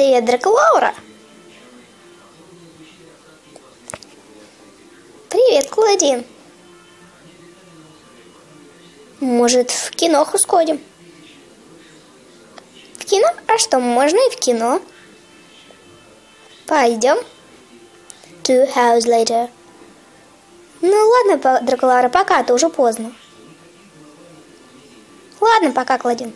Привет, Драколаура. Привет, Клодин. Может, в киноху сходим? В кино? А что, можно и в кино. Пойдем. Two hours later. Ну ладно, Дракулаура, пока, то уже поздно. Ладно, пока, Клодин.